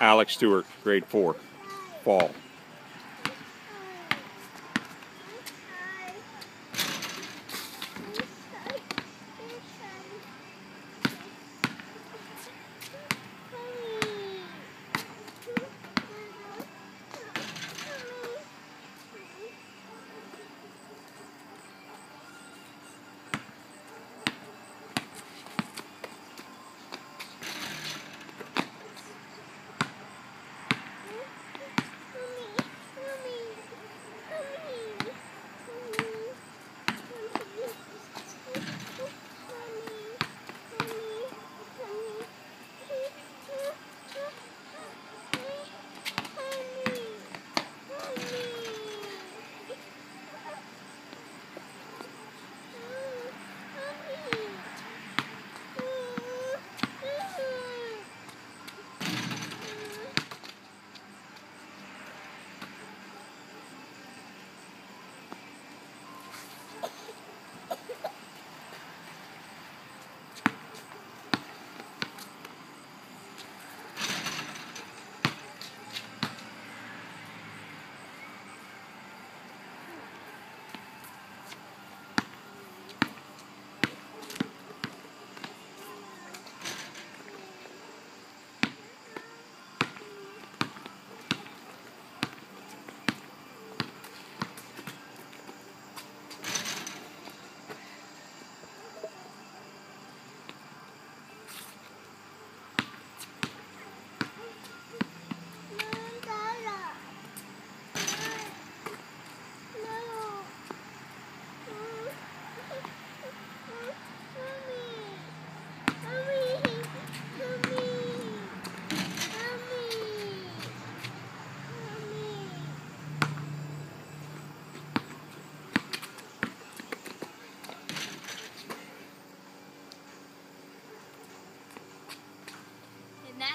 Alex Stewart, grade four, fall.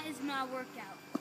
Is my workout.